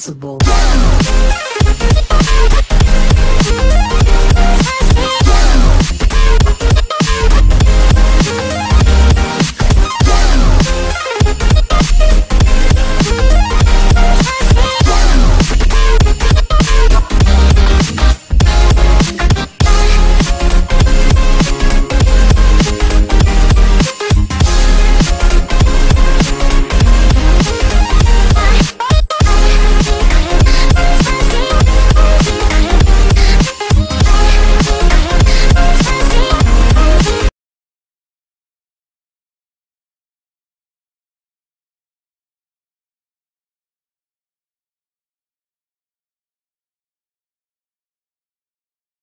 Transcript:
principle